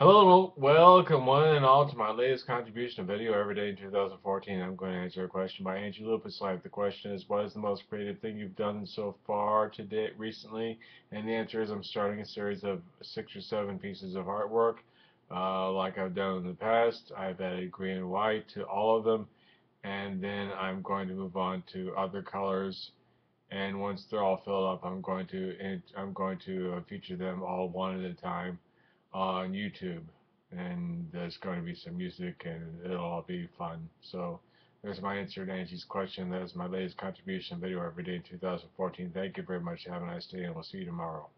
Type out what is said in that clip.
Hello, welcome one and all to my latest contribution video every day in 2014. I'm going to answer a question by Angie Lupus Life. The question is, what is the most creative thing you've done so far today, recently? And the answer is, I'm starting a series of six or seven pieces of artwork, uh, like I've done in the past. I've added green and white to all of them, and then I'm going to move on to other colors. And once they're all filled up, I'm going to I'm going to uh, feature them all one at a time on YouTube and there's going to be some music and it'll all be fun. So there's my answer to Angie's question. That is my latest contribution video every day in 2014. Thank you very much. Have a nice day and we'll see you tomorrow.